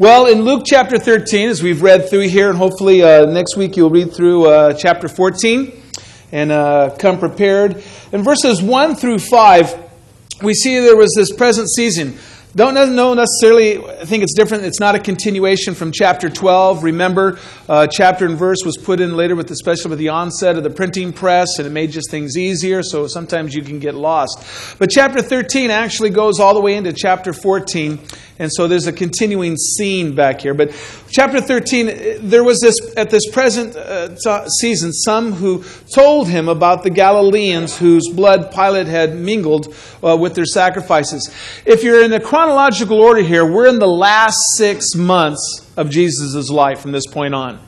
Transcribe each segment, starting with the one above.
Well, in Luke chapter 13, as we've read through here, and hopefully uh, next week you'll read through uh, chapter 14 and uh, come prepared. In verses 1 through 5, we see there was this present season. Don't know necessarily, I think it's different. It's not a continuation from chapter 12. Remember, uh, chapter and verse was put in later, with especially with the onset of the printing press, and it made just things easier, so sometimes you can get lost. But chapter 13 actually goes all the way into chapter 14, and so there's a continuing scene back here. But chapter 13, there was this, at this present uh, season, some who told him about the Galileans whose blood Pilate had mingled uh, with their sacrifices. If you're in the chronological order here, we're in the last six months of Jesus' life from this point on.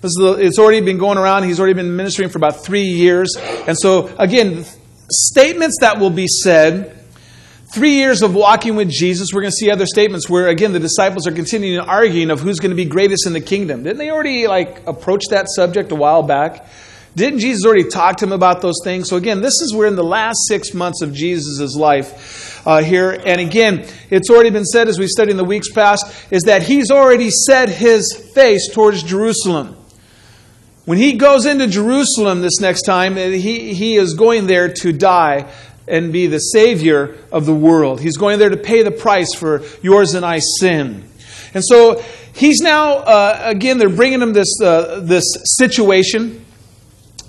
This the, it's already been going around. He's already been ministering for about three years. And so, again, statements that will be said three years of walking with Jesus, we're going to see other statements where, again, the disciples are continuing to arguing of who's going to be greatest in the kingdom. Didn't they already like approach that subject a while back? Didn't Jesus already talk to him about those things? So again, this is where in the last six months of Jesus' life uh, here, and again, it's already been said as we've studied in the weeks past, is that he's already set his face towards Jerusalem. When he goes into Jerusalem this next time, he, he is going there to die and be the Savior of the world. He's going there to pay the price for yours and I sin. And so he's now, uh, again, they're bringing him this, uh, this situation.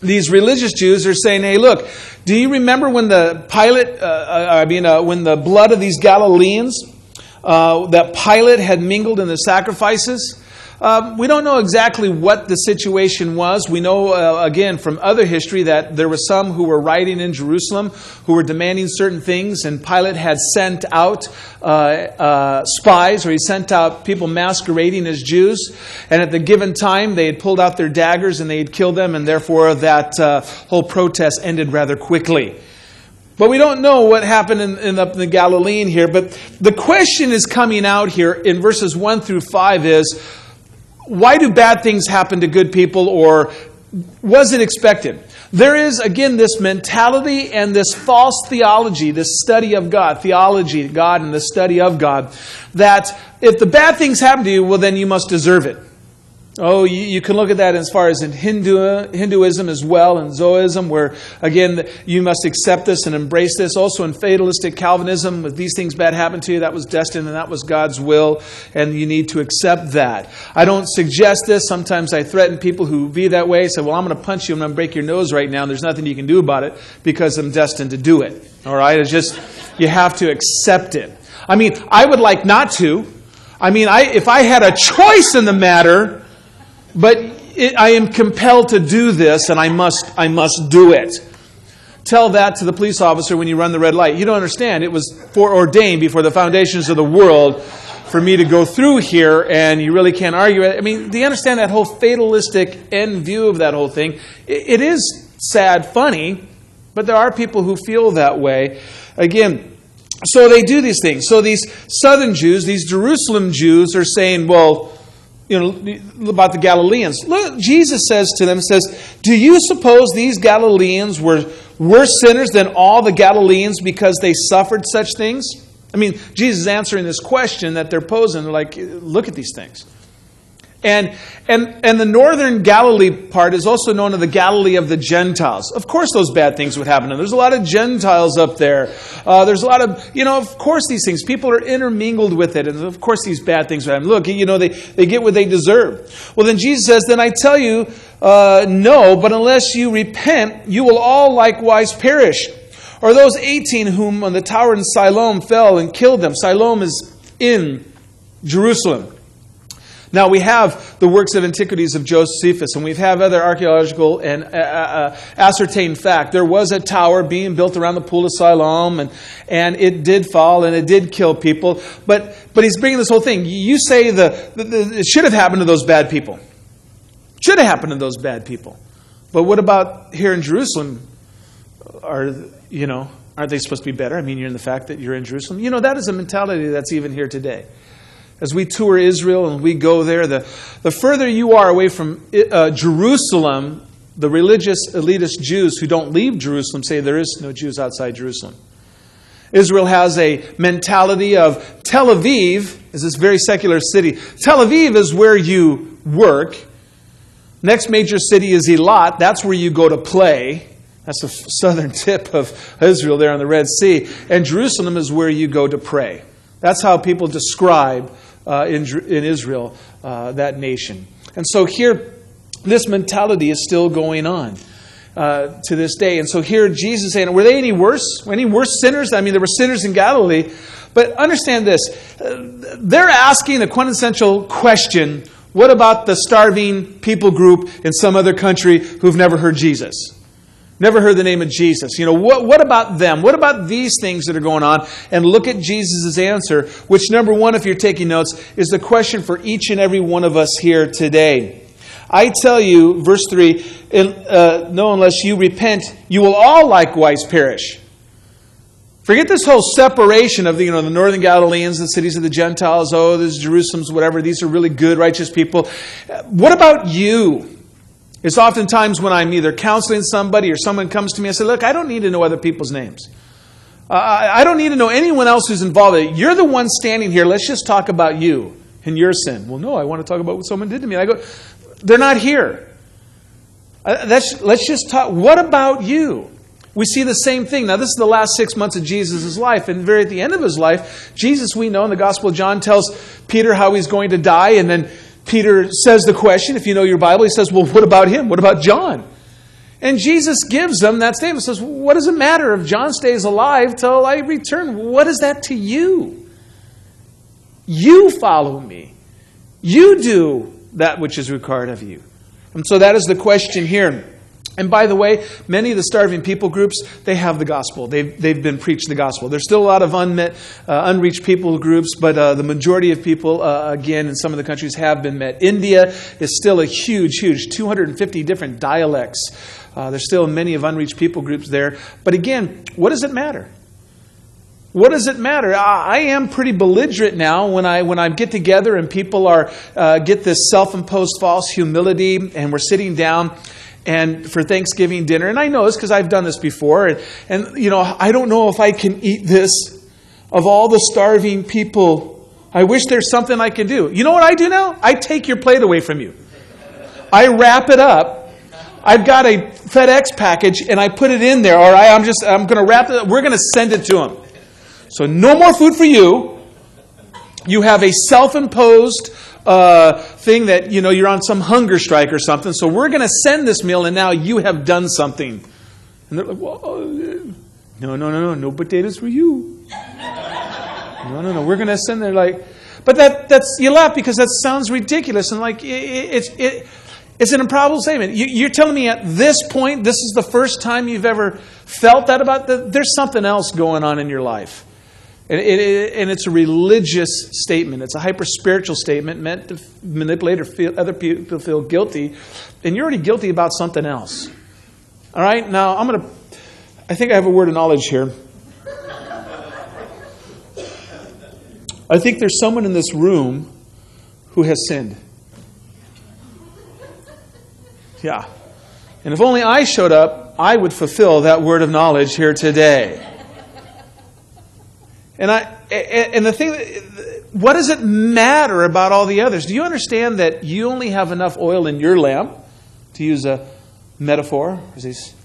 These religious Jews are saying, hey, look, do you remember when the Pilate, uh, uh I mean, uh, when the blood of these Galileans uh, that Pilate had mingled in the sacrifices? Um, we don't know exactly what the situation was. We know, uh, again, from other history that there were some who were writing in Jerusalem who were demanding certain things, and Pilate had sent out uh, uh, spies or he sent out people masquerading as Jews. And at the given time, they had pulled out their daggers and they had killed them, and therefore that uh, whole protest ended rather quickly. But we don't know what happened in, in, the, in the Galilean here. But the question is coming out here in verses 1 through 5 is why do bad things happen to good people or was it expected? There is, again, this mentality and this false theology, this study of God, theology, God, and the study of God, that if the bad things happen to you, well, then you must deserve it. Oh, you, you, can look at that as far as in Hindu, Hinduism as well, and Zoism, where again you must accept this and embrace this. Also in fatalistic Calvinism, if these things bad happen to you, that was destined and that was God's will, and you need to accept that. I don't suggest this. Sometimes I threaten people who be that way. Say, "Well, I'm going to punch you. I'm going to break your nose right now. And there's nothing you can do about it because I'm destined to do it." All right, it's just you have to accept it. I mean, I would like not to. I mean, I, if I had a choice in the matter. But it, I am compelled to do this, and I must, I must do it. Tell that to the police officer when you run the red light. You don't understand. It was foreordained before the foundations of the world for me to go through here, and you really can't argue it. I mean, do you understand that whole fatalistic end view of that whole thing? it, it is sad, funny, but there are people who feel that way. Again, so they do these things. So these southern Jews, these Jerusalem Jews, are saying, well, you know, about the Galileans. Look, Jesus says to them, says, Do you suppose these Galileans were worse sinners than all the Galileans because they suffered such things? I mean, Jesus is answering this question that they're posing. They're like, look at these things. And, and, and the northern Galilee part is also known as the Galilee of the Gentiles. Of course, those bad things would happen. There's a lot of Gentiles up there. Uh, there's a lot of, you know, of course, these things. People are intermingled with it. And of course, these bad things would happen. Look, you know, they, they get what they deserve. Well, then Jesus says, Then I tell you, uh, no, but unless you repent, you will all likewise perish. Or those 18 whom on the tower in Siloam fell and killed them. Siloam is in Jerusalem. Now, we have the works of antiquities of Josephus, and we have other archaeological and uh, uh, uh, ascertained fact. There was a tower being built around the pool of Siloam, and, and it did fall, and it did kill people. But, but he's bringing this whole thing. You say the, the, the it should have happened to those bad people. Should have happened to those bad people. But what about here in Jerusalem? Are, you know, aren't they supposed to be better? I mean, you're in the fact that you're in Jerusalem. You know, that is a mentality that's even here today as we tour Israel and we go there, the, the further you are away from uh, Jerusalem, the religious elitist Jews who don't leave Jerusalem say there is no Jews outside Jerusalem. Israel has a mentality of Tel Aviv is this very secular city. Tel Aviv is where you work. Next major city is Eilat. That's where you go to play. That's the southern tip of Israel there on the Red Sea. And Jerusalem is where you go to pray. That's how people describe uh, in, in Israel uh, that nation. And so here, this mentality is still going on. Uh, to this day. And so here Jesus saying, were they any worse? Any worse sinners? I mean, there were sinners in Galilee. But understand this. Uh, they're asking the quintessential question. What about the starving people group in some other country who've never heard Jesus? Never heard the name of Jesus. You know, what, what about them? What about these things that are going on? And look at Jesus' answer, which, number one, if you're taking notes, is the question for each and every one of us here today. I tell you, verse 3, uh, no, unless you repent, you will all likewise perish. Forget this whole separation of the, you know, the northern Galileans, the cities of the Gentiles, oh, this Jerusalem's, whatever. These are really good, righteous people. What about you? It's oftentimes when I'm either counseling somebody or someone comes to me and say, look, I don't need to know other people's names. Uh, I don't need to know anyone else who's involved. In You're the one standing here. Let's just talk about you and your sin. Well, no, I want to talk about what someone did to me. And I go, they're not here. Uh, let's just talk. What about you? We see the same thing. Now, this is the last six months of Jesus' life, and very at the end of his life, Jesus, we know in the Gospel of John, tells Peter how he's going to die, and then Peter says the question, if you know your Bible, he says, Well, what about him? What about John? And Jesus gives them that statement, says, What does it matter if John stays alive till I return? What is that to you? You follow me. You do that which is required of you. And so that is the question here. And by the way, many of the starving people groups, they have the gospel. They've, they've been preached the gospel. There's still a lot of unmet, uh, unreached people groups, but uh, the majority of people, uh, again, in some of the countries have been met. India is still a huge, huge, 250 different dialects. Uh, there's still many of unreached people groups there. But again, what does it matter? What does it matter? I, am pretty belligerent now when I when I get together and people are uh, get this self-imposed false humility, and we're sitting down and for Thanksgiving dinner. And I know this because I've done this before. And, and you know, I don't know if I can eat this of all the starving people. I wish there's something I can do. You know what I do now? I take your plate away from you. I wrap it up. I've got a FedEx package and I put it in there. All right, I'm just I'm going to wrap it. Up. We're going to send it to them. So no more food for you. You have a self-imposed uh, thing that you know you're on some hunger strike or something. So we're going to send this meal, and now you have done something. And they're like, well, uh, no, no, no, no, no potatoes for you. No, no, no. We're going to send. They're like, but that that's you laugh because that sounds ridiculous and like it, it's it, it's an improbable statement. You, you're telling me at this point, this is the first time you've ever felt that about the, there's something else going on in your life. And, and it's a religious statement. It's a hyper spiritual statement meant to manipulate or feel other people feel guilty. And you're already guilty about something else. All right? Now, I'm going to, I think I have a word of knowledge here. I think there's someone in this room who has sinned. Yeah. And if only I showed up, I would fulfill that word of knowledge here today. And I and the thing what does it matter about all the others? Do you understand that you only have enough oil in your lamp to use a metaphor, as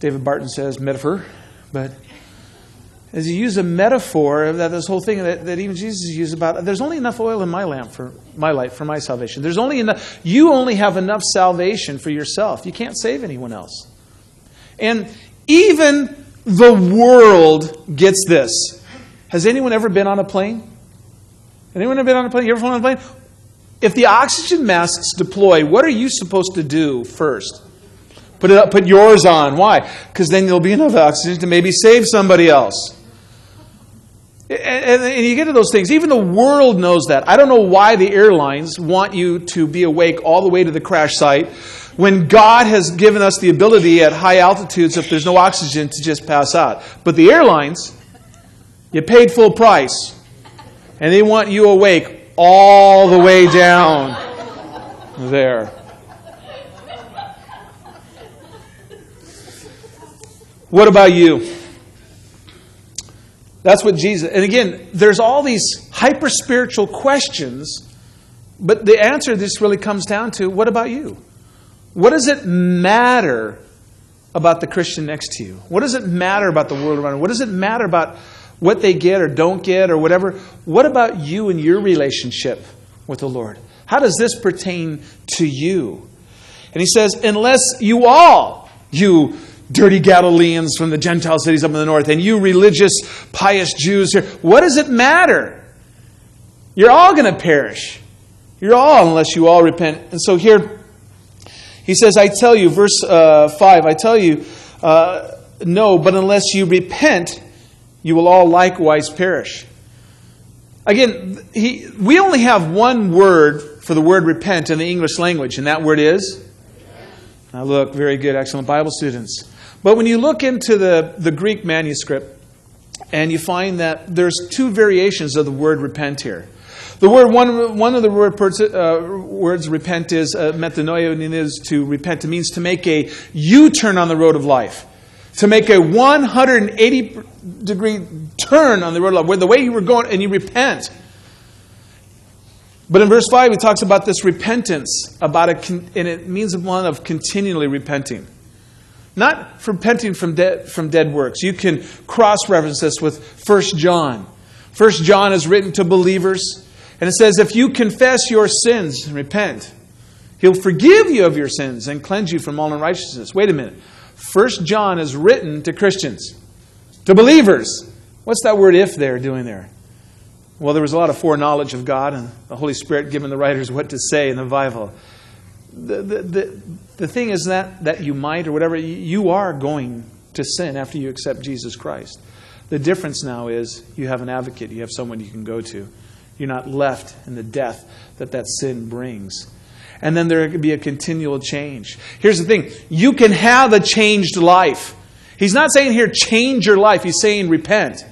David Barton says, metaphor, but as you use a metaphor that this whole thing that, that even Jesus used about there's only enough oil in my lamp for my life, for my salvation. There's only enough you only have enough salvation for yourself. You can't save anyone else. And even the world gets this. Has anyone ever been on a plane? Anyone ever been on a plane? You ever flown on a plane? If the oxygen masks deploy, what are you supposed to do first? Put it up, put yours on. Why? Because then there'll be enough oxygen to maybe save somebody else. And, and, you get to those things. Even the world knows that. I don't know why the airlines want you to be awake all the way to the crash site when God has given us the ability at high altitudes, if there's no oxygen, to just pass out. But the airlines, you paid full price. And they want you awake all the way down there. What about you? That's what Jesus, and again, there's all these hyper spiritual questions, but the answer this really comes down to what about you? What does it matter about the Christian next to you? What does it matter about the world around you? What does it matter about what they get or don't get or whatever? What about you and your relationship with the Lord? How does this pertain to you? And he says, unless you all, you dirty Galileans from the Gentile cities up in the north, and you religious, pious Jews here, what does it matter? You're all going to perish. You're all, unless you all repent. And so here, he says, I tell you, verse uh, 5, I tell you, uh, no, but unless you repent, you will all likewise perish. Again, he, we only have one word for the word repent in the English language, and that word is? Now, look, very good, excellent Bible students. But when you look into the, the Greek manuscript, and you find that there's two variations of the word repent here. The word one, one of the word, uh, words repent is uh, metanoia, and it is to repent. It means to make a U-turn on the road of life, to make a 180 degree turn on the road of life, where the way you were going, and you repent. But in verse 5, he talks about this repentance, about a, and it means one of continually repenting. Not repenting from dead, from dead works. You can cross reference this with 1 John. 1 John is written to believers, and it says, If you confess your sins and repent, he'll forgive you of your sins and cleanse you from all unrighteousness. Wait a minute. 1 John is written to Christians, to believers. What's that word if there doing there? Well, there was a lot of foreknowledge of God and the Holy Spirit giving the writers what to say in the Bible. The, the, the, the thing is that, that you might or whatever, you are going to sin after you accept Jesus Christ. The difference now is you have an advocate, you have someone you can go to. You're not left in the death that that sin brings. And then there can be a continual change. Here's the thing you can have a changed life. He's not saying here, change your life. He's saying, repent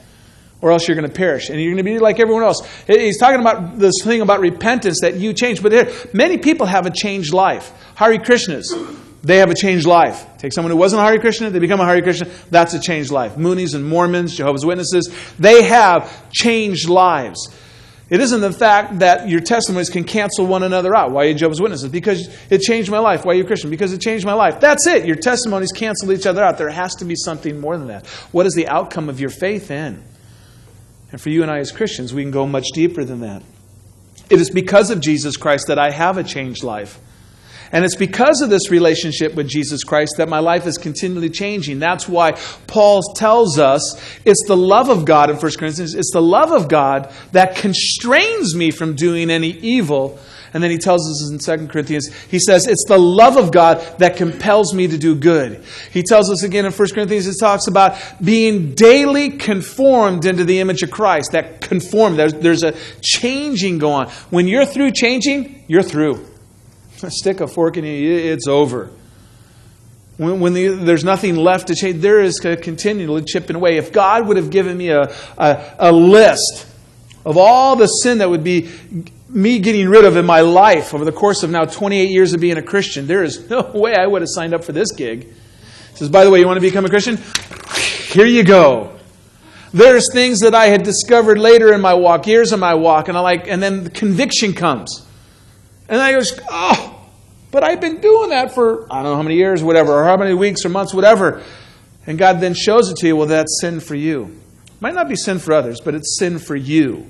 or else you're going to perish and you're going to be like everyone else. He's talking about this thing about repentance that you change. But there, many people have a changed life. Hare Krishnas, they have a changed life. Take someone who wasn't a Hare Krishna, they become a Hare Krishna, that's a changed life. Moonies and Mormons, Jehovah's Witnesses, they have changed lives. It isn't the fact that your testimonies can cancel one another out. Why are you Jehovah's Witnesses? Because it changed my life. Why are you Christian? Because it changed my life. That's it. Your testimonies cancel each other out. There has to be something more than that. What is the outcome of your faith in? And for you and I as Christians, we can go much deeper than that. It is because of Jesus Christ that I have a changed life. And it's because of this relationship with Jesus Christ that my life is continually changing. That's why Paul tells us it's the love of God in 1 Corinthians, it's the love of God that constrains me from doing any evil and then he tells us in 2 Corinthians, he says, it's the love of God that compels me to do good. He tells us again in 1 Corinthians, he talks about being daily conformed into the image of Christ. That conform, there's, there's a changing going on. When you're through changing, you're through. Stick a fork in you, it's over. When, when the, there's nothing left to change, there is continually chipping away. If God would have given me a, a, a list of all the sin that would be me getting rid of in my life over the course of now 28 years of being a Christian, there is no way I would have signed up for this gig. He says, by the way, you want to become a Christian? Here you go. There's things that I had discovered later in my walk, years of my walk, and I like, and then the conviction comes. And I go, oh, but I've been doing that for I don't know how many years, whatever, or how many weeks or months, whatever. And God then shows it to you, well, that's sin for you. Might not be sin for others, but it's sin for you.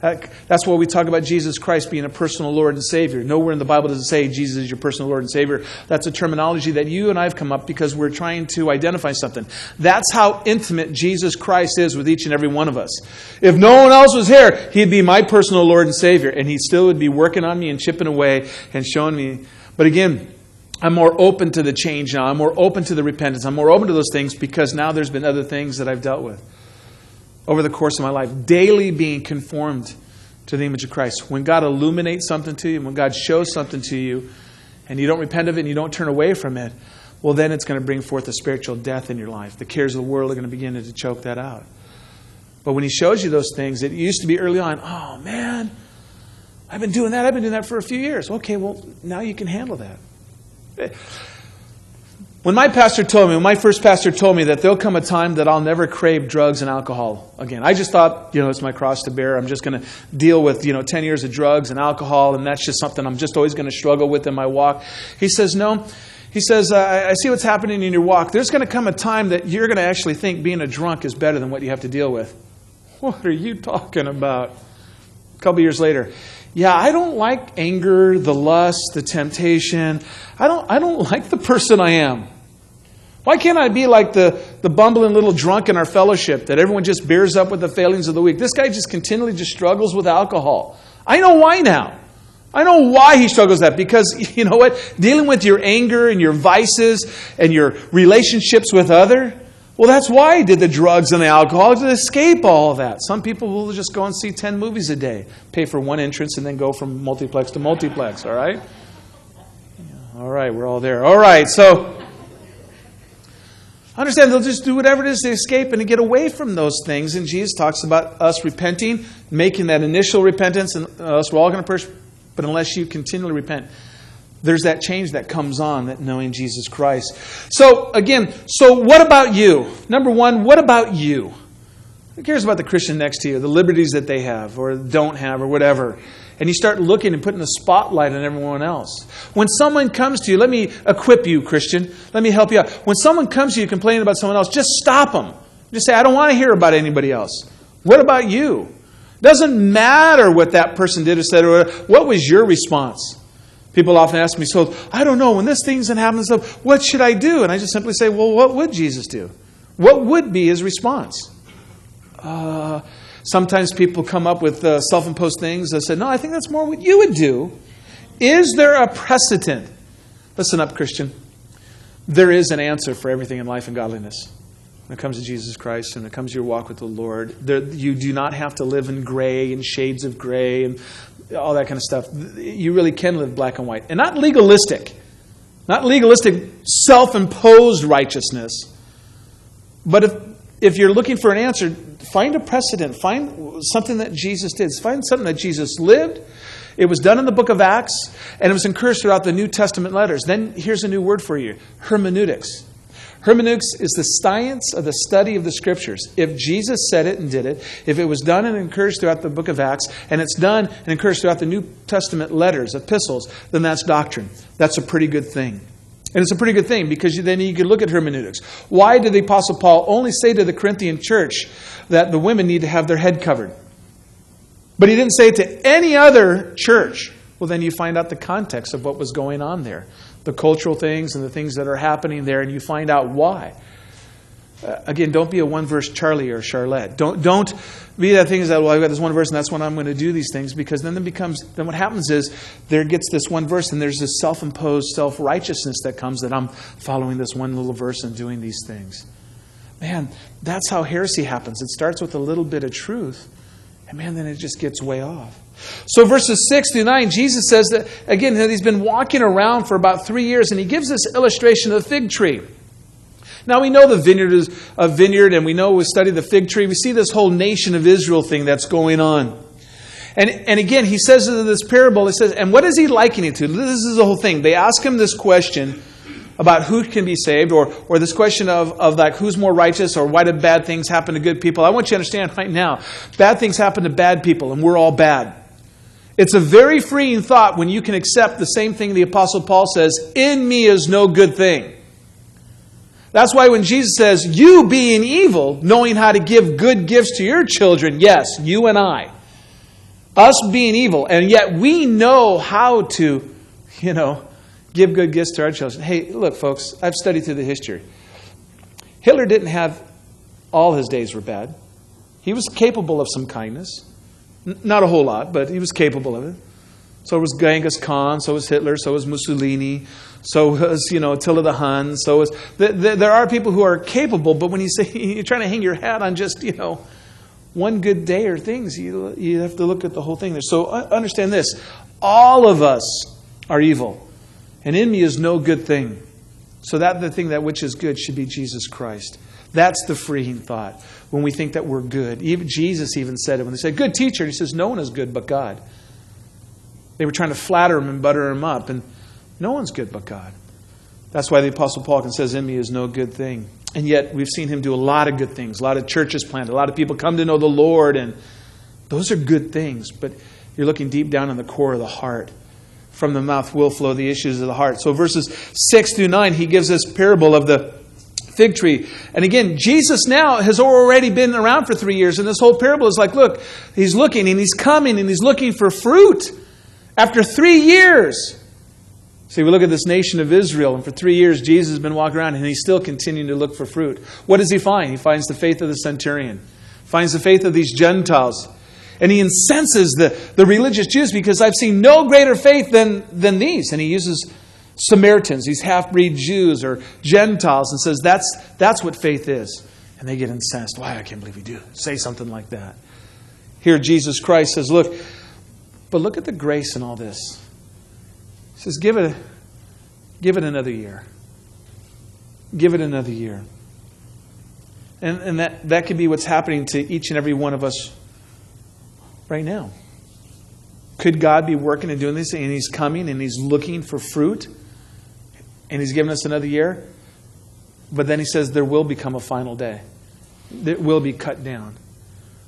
That's why we talk about Jesus Christ being a personal Lord and Savior. Nowhere in the Bible does it say Jesus is your personal Lord and Savior. That's a terminology that you and I have come up because we're trying to identify something. That's how intimate Jesus Christ is with each and every one of us. If no one else was here, He'd be my personal Lord and Savior, and He still would be working on me and chipping away and showing me. But again, I'm more open to the change now. I'm more open to the repentance. I'm more open to those things because now there's been other things that I've dealt with over the course of my life, daily being conformed to the image of Christ. When God illuminates something to you, when God shows something to you, and you don't repent of it and you don't turn away from it, well, then it's going to bring forth a spiritual death in your life. The cares of the world are going to begin to choke that out. But when He shows you those things, it used to be early on, oh man, I've been doing that, I've been doing that for a few years. Okay, well, now you can handle that. When my pastor told me, when my first pastor told me that there'll come a time that I'll never crave drugs and alcohol again, I just thought, you know, it's my cross to bear. I'm just going to deal with, you know, 10 years of drugs and alcohol, and that's just something I'm just always going to struggle with in my walk. He says, no. He says, I, I see what's happening in your walk. There's going to come a time that you're going to actually think being a drunk is better than what you have to deal with. What are you talking about? A couple years later, yeah, I don't like anger, the lust, the temptation. I don't, I don't like the person I am. Why can't I be like the, the bumbling little drunk in our fellowship that everyone just bears up with the failings of the week? This guy just continually just struggles with alcohol. I know why now. I know why he struggles that because you know what? Dealing with your anger and your vices and your relationships with other, well, that's why he did the drugs and the alcohol to escape all of that. Some people will just go and see 10 movies a day, pay for one entrance, and then go from multiplex to multiplex, all right? All right, we're all there. All right, so understand they'll just do whatever it is to escape and to get away from those things. And Jesus talks about us repenting, making that initial repentance, and us we're all going to perish. But unless you continually repent, there's that change that comes on that knowing Jesus Christ. So again, so what about you? Number one, what about you? Who cares about the Christian next to you, the liberties that they have or don't have or whatever? And you start looking and putting the spotlight on everyone else. When someone comes to you, let me equip you, Christian. Let me help you out. When someone comes to you complaining about someone else, just stop them. Just say, I don't want to hear about anybody else. What about you? Doesn't matter what that person did or said, or what was your response. People often ask me, so I don't know, when this thing's happening, so what should I do? And I just simply say, well, what would Jesus do? What would be his response? Uh, sometimes people come up with uh, self imposed things that say, no, I think that's more what you would do. Is there a precedent? Listen up, Christian. There is an answer for everything in life and godliness. When it comes to Jesus Christ and when it comes to your walk with the Lord, there, you do not have to live in gray and shades of gray and all that kind of stuff. You really can live black and white. And not legalistic, not legalistic, self imposed righteousness. But if, if you're looking for an answer, find a precedent. Find something that Jesus did. Find something that Jesus lived. It was done in the book of Acts, and it was encouraged throughout the New Testament letters. Then here's a new word for you hermeneutics. Hermeneutics is the science of the study of the scriptures. If Jesus said it and did it, if it was done and encouraged throughout the book of Acts, and it's done and encouraged throughout the New Testament letters, epistles, then that's doctrine. That's a pretty good thing. And it's a pretty good thing because then you can look at hermeneutics. Why did the Apostle Paul only say to the Corinthian church that the women need to have their head covered? But he didn't say it to any other church. Well, then you find out the context of what was going on there the cultural things and the things that are happening there, and you find out why. Uh, again, don't be a one verse Charlie or Charlotte. Don't don't be that thing is that well I've got this one verse and that's when I'm going to do these things because then it becomes then what happens is there gets this one verse and there's this self imposed self righteousness that comes that I'm following this one little verse and doing these things. Man, that's how heresy happens. It starts with a little bit of truth, and man, then it just gets way off. So, verses 6 through 9, Jesus says that, again, that he's been walking around for about three years, and he gives this illustration of the fig tree. Now, we know the vineyard is a vineyard, and we know we study the fig tree. We see this whole nation of Israel thing that's going on. And, and again, he says in this parable, he says, and what is he likening it to? This is the whole thing. They ask him this question about who can be saved, or, or this question of, of like who's more righteous, or why did bad things happen to good people. I want you to understand right now, bad things happen to bad people, and we're all bad. It's a very freeing thought when you can accept the same thing the Apostle Paul says In me is no good thing. That's why when Jesus says, You being evil, knowing how to give good gifts to your children, yes, you and I, us being evil, and yet we know how to, you know, give good gifts to our children. Hey, look, folks, I've studied through the history. Hitler didn't have all his days were bad, he was capable of some kindness. Not a whole lot, but he was capable of it. So was Genghis Khan, so was Hitler, so was Mussolini, so was, you know, Attila the Hun, so was. there are people who are capable, but when you say you're trying to hang your hat on just, you know, one good day or things, you, you have to look at the whole thing there. So uh, understand this all of us are evil, and in me is no good thing. So that the thing that which is good should be Jesus Christ. That's the freeing thought when we think that we're good. Even Jesus even said it when they said, Good teacher. he says, No one is good but God. They were trying to flatter him and butter him up, and no one's good but God. That's why the Apostle Paul can says, In me is no good thing. And yet we've seen him do a lot of good things. A lot of churches planted. A lot of people come to know the Lord. And those are good things. But you're looking deep down in the core of the heart. From the mouth will flow the issues of the heart. So verses 6 through 9, he gives this parable of the fig tree. And again, Jesus now has already been around for three years. And this whole parable is like, look, he's looking and he's coming and he's looking for fruit after three years. See, we look at this nation of Israel, and for three years Jesus has been walking around and he's still continuing to look for fruit. What does he find? He finds the faith of the centurion, finds the faith of these Gentiles. And he incenses the, the religious Jews because I've seen no greater faith than, than these. And he uses Samaritans, these half breed Jews or Gentiles, and says that's, that's what faith is. And they get incensed. Why? I can't believe you do say something like that. Here, Jesus Christ says, Look, but look at the grace in all this He says, give it, give it another year. Give it another year. And, and that, that could be what's happening to each and every one of us right now. Could God be working and doing this, and He's coming and He's looking for fruit, and He's given us another year? But then He says there will become a final day, it will be cut down.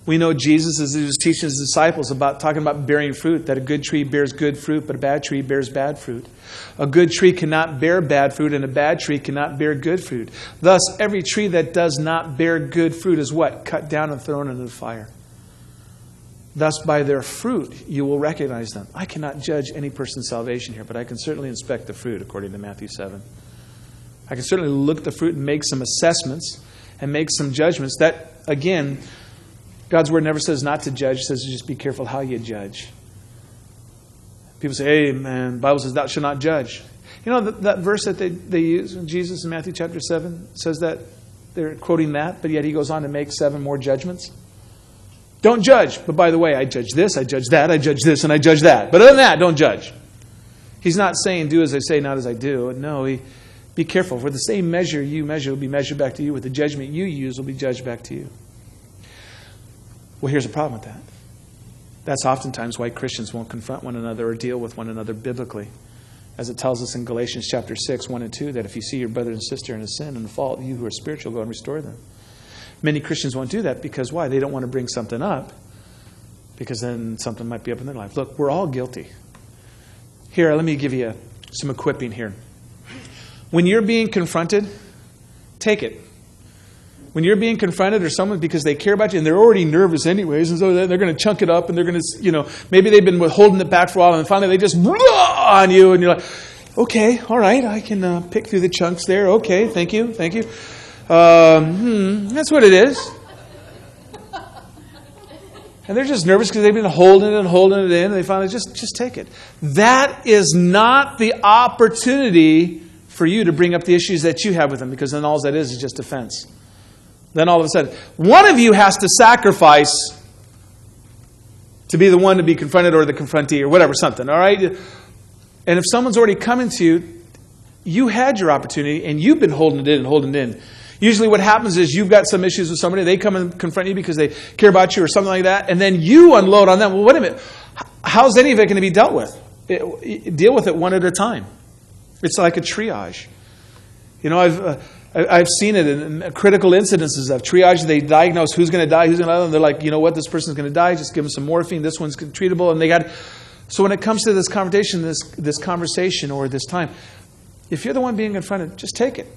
We know Jesus, was teaching his disciples about talking about bearing fruit, that a good tree bears good fruit, but a bad tree bears bad fruit. A good tree cannot bear bad fruit, and a bad tree cannot bear good fruit. Thus, every tree that does not bear good fruit is what? Cut down and thrown into the fire. Thus, by their fruit, you will recognize them. I cannot judge any person's salvation here, but I can certainly inspect the fruit, according to Matthew 7. I can certainly look at the fruit and make some assessments and make some judgments. That, again, God's word never says not to judge, it says just be careful how you judge. People say, hey, man, Bible says thou shalt not judge. You know that, that verse that they, they use, Jesus in Matthew chapter 7 says that they're quoting that, but yet he goes on to make seven more judgments. Don't judge. But by the way, I judge this, I judge that, I judge this, and I judge that. But other than that, don't judge. He's not saying do as I say, not as I do. No, he, be careful. For the same measure you measure will be measured back to you. With the judgment you use will be judged back to you. Well, here's a problem with that. That's oftentimes why Christians won't confront one another or deal with one another biblically. As it tells us in Galatians chapter 6, 1 and 2, that if you see your brother and sister in a sin and a fault, you who are spiritual go and restore them. Many Christians won't do that because why? They don't want to bring something up because then something might be up in their life. Look, we're all guilty. Here, let me give you some equipping here. When you're being confronted, take it when you're being confronted or someone because they care about you and they're already nervous anyways, and so they're going to chunk it up and they're going to, you know, maybe they've been holding it back for a while and finally they just on you and you're like, okay, all right, I can uh, pick through the chunks there. Okay, thank you, thank you. Um, hmm, that's what it is. And they're just nervous because they've been holding it and holding it in, and they finally just, just take it. That is not the opportunity for you to bring up the issues that you have with them, because then all that is is just defense. Then all of a sudden, one of you has to sacrifice to be the one to be confronted or the confrontee or whatever, something, all right? And if someone's already coming to you, you had your opportunity and you've been holding it in and holding it in. Usually, what happens is you've got some issues with somebody, they come and confront you because they care about you or something like that, and then you unload on them. Well, wait a minute. How's any of it going to be dealt with? It, deal with it one at a time. It's like a triage. You know, I've. Uh, I've seen it in critical incidences of triage. They diagnose who's going to die, who's going to die, and they're like, you know what, this person's going to die. Just give them some morphine. This one's treatable, and they got. So when it comes to this conversation, this this conversation or this time, if you're the one being confronted, just take it.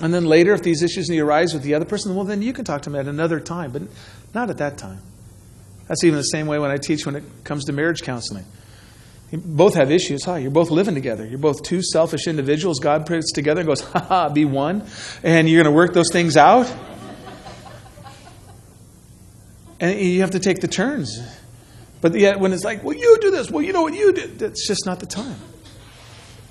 And then later, if these issues need to arise with the other person, well, then you can talk to them at another time, but not at that time. That's even the same way when I teach when it comes to marriage counseling. You both have issues, huh? You're both living together. You're both two selfish individuals God puts together and goes, ha ha, be one. And you're going to work those things out. And you have to take the turns. But yet, when it's like, well, you do this, well, you know what you did, that's just not the time.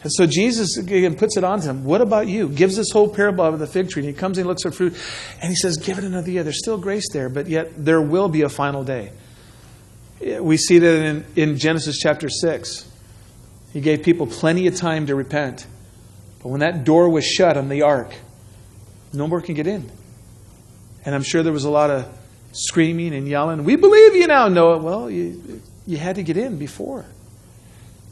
And so Jesus again puts it on to him. What about you? Gives this whole parable of the fig tree. And he comes in, looks for fruit, and he says, Give it another year. There's still grace there, but yet there will be a final day. We see that in, in Genesis chapter 6. He gave people plenty of time to repent. But when that door was shut on the ark, no more can get in. And I'm sure there was a lot of screaming and yelling. We believe you now, Noah. Well, you, you had to get in before.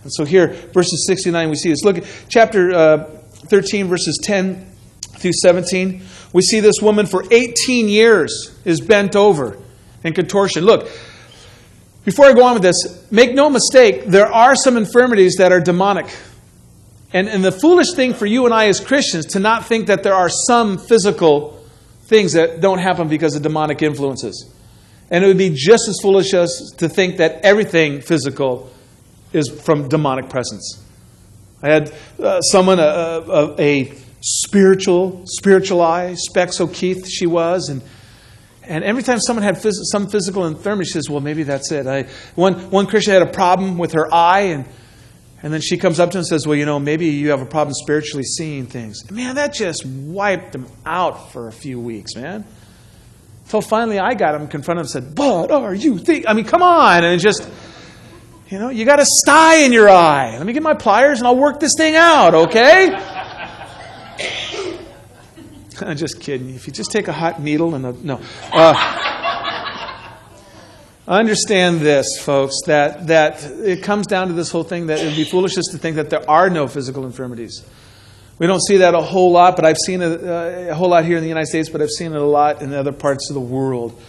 And so here, verses 69, we see this. Look at chapter uh, 13, verses 10 through 17. We see this woman for 18 years is bent over in contortion. Look, before I go on with this, make no mistake, there are some infirmities that are demonic. And, and the foolish thing for you and I as Christians to not think that there are some physical things that don't happen because of demonic influences. And it would be just as foolish as to think that everything physical is from demonic presence. I had uh, someone, a, a, a, spiritual, spiritual eye, Specs O'Keefe, she was, and and every time someone had phys- some physical infirmity, she says, "Well, maybe that's it." I, one one Christian had a problem with her eye, and and then she comes up to him and says, Well, you know, maybe you have a problem spiritually seeing things. Man, that just wiped him out for a few weeks, man. Until finally I got him, confronted him, and said, What are you thinking? I mean, come on. And it just, you know, you got a sty in your eye. Let me get my pliers and I'll work this thing out, okay? I'm just kidding. If you just take a hot needle and a. No. Uh, Understand this, folks, that, that it comes down to this whole thing that it would be foolishness to think that there are no physical infirmities. We don't see that a whole lot, but I've seen it uh, a whole lot here in the United States, but I've seen it a lot in other parts of the world.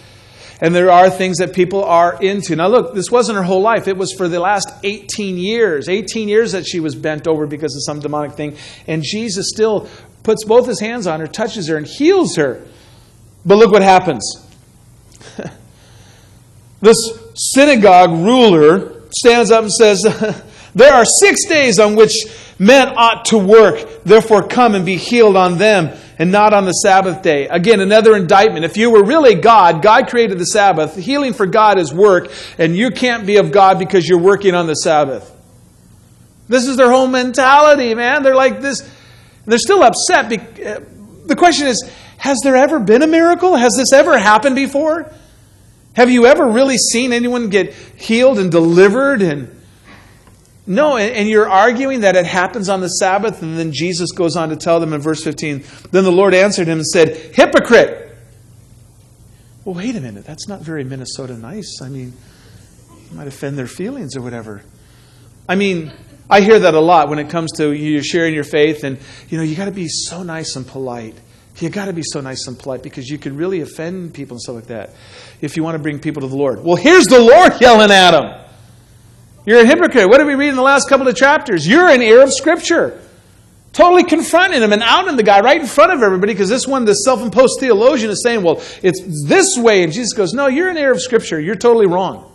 And there are things that people are into. Now, look, this wasn't her whole life. It was for the last 18 years. 18 years that she was bent over because of some demonic thing. And Jesus still puts both his hands on her, touches her, and heals her. But look what happens. This synagogue ruler stands up and says, There are six days on which men ought to work. Therefore, come and be healed on them and not on the Sabbath day. Again, another indictment. If you were really God, God created the Sabbath. Healing for God is work, and you can't be of God because you're working on the Sabbath. This is their whole mentality, man. They're like this. They're still upset. Uh, the question is Has there ever been a miracle? Has this ever happened before? Have you ever really seen anyone get healed and delivered and no, and you're arguing that it happens on the Sabbath, and then Jesus goes on to tell them in verse 15. Then the Lord answered him and said, Hypocrite! Well, wait a minute, that's not very Minnesota nice. I mean, you might offend their feelings or whatever. I mean, I hear that a lot when it comes to you sharing your faith, and you know, you got to be so nice and polite. You got to be so nice and polite because you can really offend people and stuff like that if you want to bring people to the Lord. Well, here's the Lord yelling at him. You're a hypocrite. What did we read in the last couple of chapters? You're an heir of Scripture. Totally confronting him and outing the guy right in front of everybody because this one, the self imposed theologian, is saying, well, it's this way. And Jesus goes, no, you're an heir of Scripture. You're totally wrong.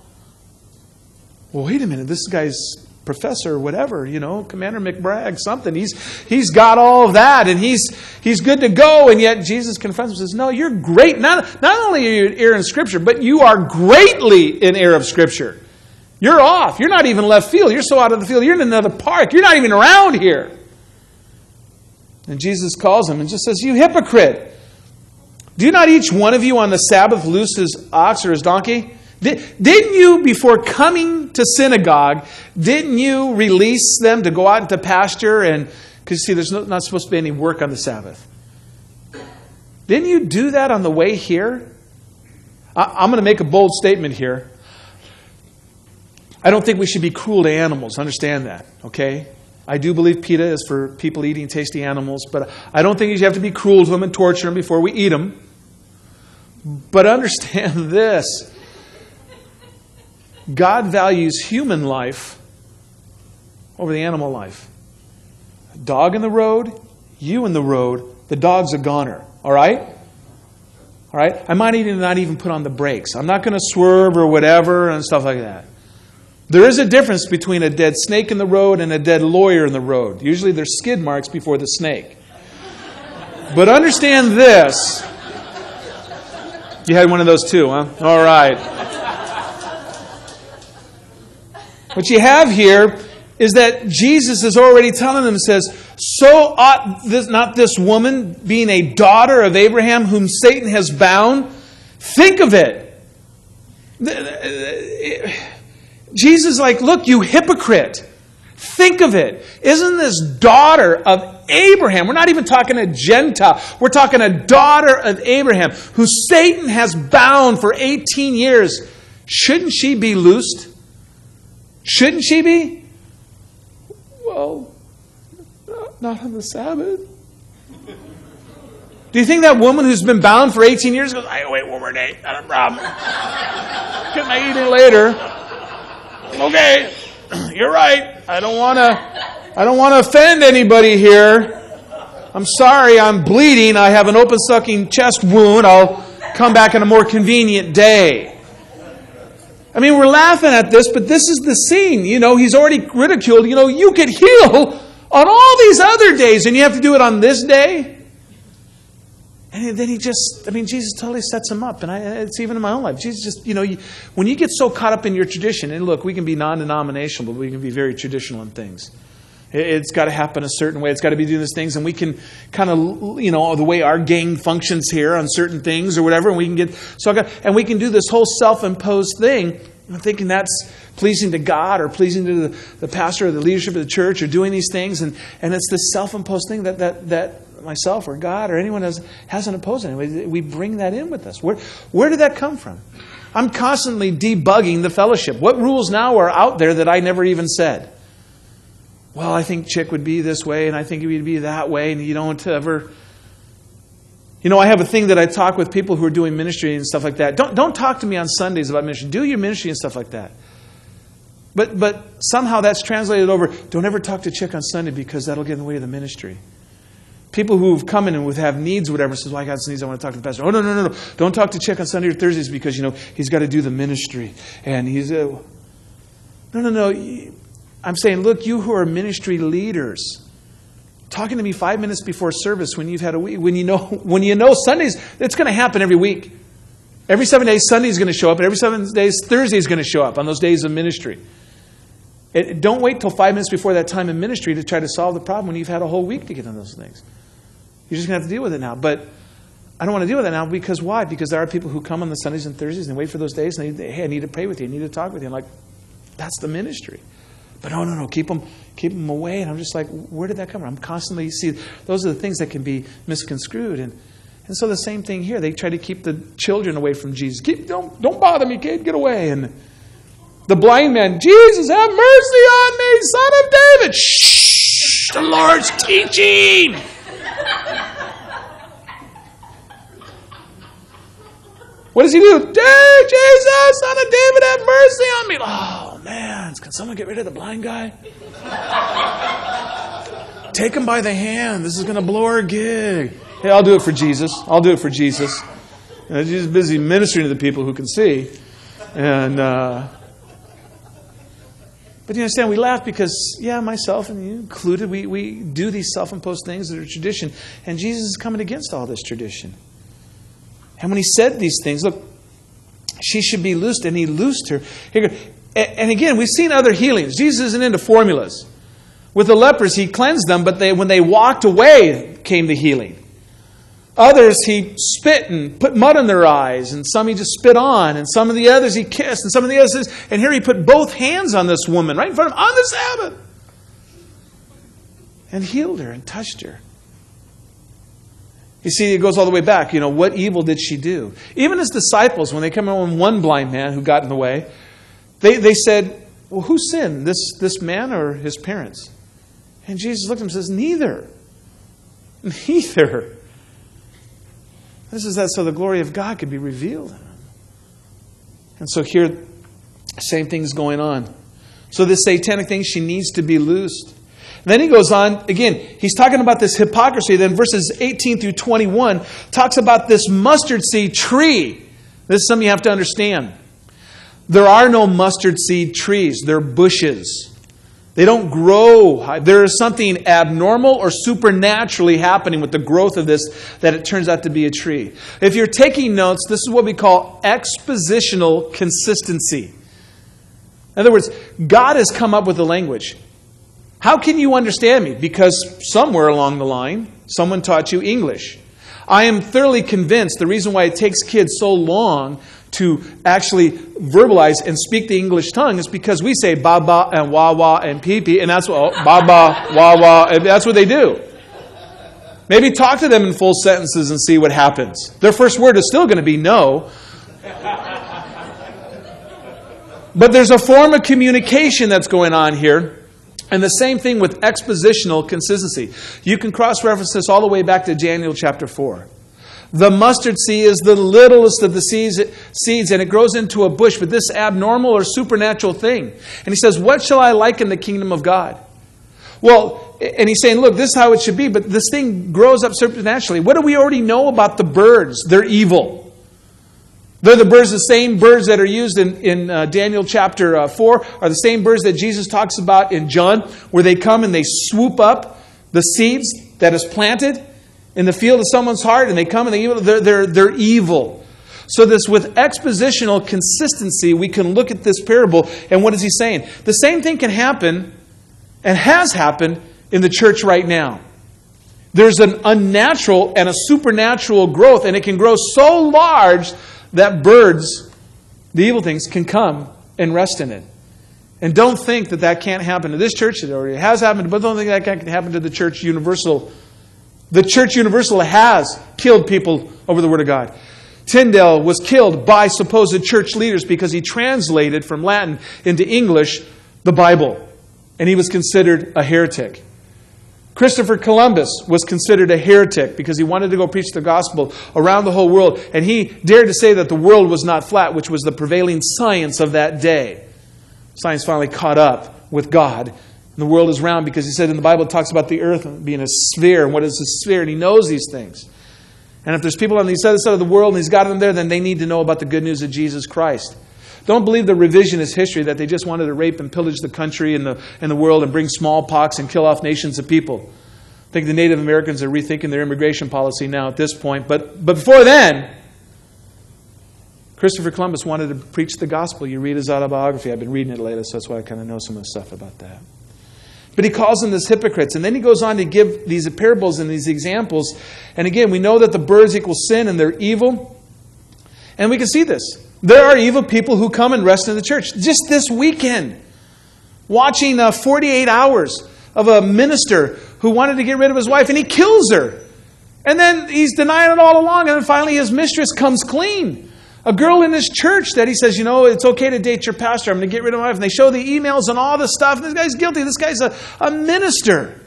Well, wait a minute. This guy's professor, whatever, you know, Commander McBragg, something. He's, he's got all of that and he's, he's good to go. And yet Jesus confronts him and says, No, you're great. Not, not only are you an heir in Scripture, but you are greatly an heir of Scripture. You're off. You're not even left field. You're so out of the field. You're in another park. You're not even around here. And Jesus calls him and just says, You hypocrite. Do not each one of you on the Sabbath loose his ox or his donkey? Didn't you, before coming to synagogue, didn't you release them to go out into pasture? And because see, there's not supposed to be any work on the Sabbath. Didn't you do that on the way here? I'm going to make a bold statement here. I don't think we should be cruel to animals. Understand that, okay? I do believe PETA is for people eating tasty animals, but I don't think you have to be cruel to them and torture them before we eat them. But understand this God values human life over the animal life. Dog in the road, you in the road, the dog's a goner. All right? All right? I might even not even put on the brakes. I'm not going to swerve or whatever and stuff like that. There is a difference between a dead snake in the road and a dead lawyer in the road. Usually there's skid marks before the snake. But understand this. You had one of those too, huh? All right. What you have here is that Jesus is already telling them, says, So ought this, not this woman, being a daughter of Abraham, whom Satan has bound? Think of it. Jesus like, Look, you hypocrite. Think of it. Isn't this daughter of Abraham? We're not even talking a Gentile. We're talking a daughter of Abraham who Satan has bound for 18 years. Shouldn't she be loosed? Shouldn't she be? well, not on the Sabbath. Do you think that woman who's been bound for 18 years goes, I wait one more day, not a problem. Get my eating later. Okay, you're right. I don't want to. I don't want to offend anybody here. I'm sorry. I'm bleeding. I have an open sucking chest wound. I'll come back on a more convenient day. I mean, we're laughing at this, but this is the scene. You know, he's already ridiculed. You know, you could heal on all these other days, and you have to do it on this day. And then he just, I mean, Jesus totally sets him up. And I, it's even in my own life. Jesus just, you know, you, when you get so caught up in your tradition, and look, we can be non denominational, but we can be very traditional in things. It's got to happen a certain way. It's got to be doing these things, and we can kind of, you know, the way our gang functions here on certain things or whatever, and we can get so, got, and we can do this whole self-imposed thing, and thinking that's pleasing to God or pleasing to the, the pastor or the leadership of the church or doing these things, and, and it's this self-imposed thing that that that myself or God or anyone has, hasn't opposed it. We bring that in with us. Where, where did that come from? I'm constantly debugging the fellowship. What rules now are out there that I never even said? Well, I think Chick would be this way, and I think he would be that way, and you don't ever. You know, I have a thing that I talk with people who are doing ministry and stuff like that. Don't, don't talk to me on Sundays about ministry. Do your ministry and stuff like that. But, but somehow that's translated over don't ever talk to Chick on Sunday because that'll get in the way of the ministry. People who've come in and would have needs, whatever, says, "Well, I got some needs. I want to talk to the pastor." Oh no, no, no, no! Don't talk to Chick on Sunday or Thursdays because you know he's got to do the ministry, and he's. Uh, no, no, no. I'm saying, look, you who are ministry leaders, talking to me five minutes before service when you've had a week, when you know, when you know Sundays, it's going to happen every week. Every seven days, Sunday is going to show up, and every seven days, Thursday is going to show up on those days of ministry. It, don't wait till five minutes before that time in ministry to try to solve the problem when you've had a whole week to get on those things. You're just going to have to deal with it now. But I don't want to deal with it now because why? Because there are people who come on the Sundays and Thursdays and they wait for those days and they, hey, I need to pray with you. I need to talk with you. I'm like, that's the ministry. But no, no, no, keep them, keep them away. And I'm just like, where did that come from? I'm constantly see those are the things that can be misconstrued. And and so the same thing here. They try to keep the children away from Jesus. Keep, don't don't bother me, kid. Get away. And the blind man, Jesus, have mercy on me, son of David. Shh, the Lord's teaching. What does he do? Hey, Jesus, son of David, have mercy on me. Oh, man. Can someone get rid of the blind guy? Take him by the hand. This is going to blow our gig. Hey, I'll do it for Jesus. I'll do it for Jesus. Jesus is busy ministering to the people who can see. And, uh, but you understand, we laugh because, yeah, myself and you included, we, we do these self imposed things that are tradition. And Jesus is coming against all this tradition. And when he said these things, look, she should be loosed, and he loosed her. And again, we've seen other healings. Jesus isn't into formulas. With the lepers, he cleansed them, but they, when they walked away, came the healing. Others, he spit and put mud in their eyes, and some he just spit on, and some of the others he kissed, and some of the others, and here he put both hands on this woman right in front of him on the Sabbath and healed her and touched her. You see, it goes all the way back. You know, what evil did she do? Even his disciples, when they come on one blind man who got in the way, they, they said, Well, who sinned, this, this man or his parents? And Jesus looked at him and says, Neither. Neither. This is that so the glory of God could be revealed. And so here, same thing's going on. So this satanic thing, she needs to be loosed. Then he goes on, again, he's talking about this hypocrisy. Then verses 18 through 21 talks about this mustard seed tree. This is something you have to understand. There are no mustard seed trees, they're bushes. They don't grow. There is something abnormal or supernaturally happening with the growth of this that it turns out to be a tree. If you're taking notes, this is what we call expositional consistency. In other words, God has come up with a language. How can you understand me? Because somewhere along the line, someone taught you English. I am thoroughly convinced the reason why it takes kids so long to actually verbalize and speak the English tongue is because we say ba ba and wawa and pee pee, and that's what oh, baba, wawa, and that's what they do. Maybe talk to them in full sentences and see what happens. Their first word is still going to be no. But there's a form of communication that's going on here And the same thing with expositional consistency. You can cross reference this all the way back to Daniel chapter 4. The mustard seed is the littlest of the seeds, seeds, and it grows into a bush, but this abnormal or supernatural thing. And he says, What shall I liken the kingdom of God? Well, and he's saying, Look, this is how it should be, but this thing grows up supernaturally. What do we already know about the birds? They're evil. They're the birds, the same birds that are used in, in uh, Daniel chapter uh, 4, are the same birds that Jesus talks about in John, where they come and they swoop up the seeds that is planted in the field of someone's heart, and they come and they, they're, they're, they're evil. So, this with expositional consistency, we can look at this parable, and what is he saying? The same thing can happen, and has happened, in the church right now. There's an unnatural and a supernatural growth, and it can grow so large that birds, the evil things, can come and rest in it. And don't think that that can't happen to this church. It already has happened, but don't think that can't happen to the church universal. The church universal has killed people over the Word of God. Tyndale was killed by supposed church leaders because he translated from Latin into English the Bible, and he was considered a heretic. Christopher Columbus was considered a heretic because he wanted to go preach the gospel around the whole world, and he dared to say that the world was not flat, which was the prevailing science of that day. Science finally caught up with God. And the world is round because he said in the Bible it talks about the earth being a sphere, and what is a sphere, and he knows these things. And if there's people on the other side of the world and he's got them there, then they need to know about the good news of Jesus Christ. Don't believe the revisionist history that they just wanted to rape and pillage the country and the, and the world and bring smallpox and kill off nations of people. I think the Native Americans are rethinking their immigration policy now at this point. But, but before then, Christopher Columbus wanted to preach the gospel. You read his autobiography. I've been reading it lately, so that's why I kind of know some of the stuff about that. But he calls them as hypocrites. And then he goes on to give these parables and these examples. And again, we know that the birds equal sin and they're evil. And we can see this. There are evil people who come and rest in the church. Just this weekend, watching uh, 48 hours of a minister who wanted to get rid of his wife and he kills her. And then he's denying it all along, and then finally his mistress comes clean. A girl in his church that he says, you know, it's okay to date your pastor. I'm going to get rid of my wife. And they show the emails and all this stuff. And this guy's guilty. This guy's a, a minister.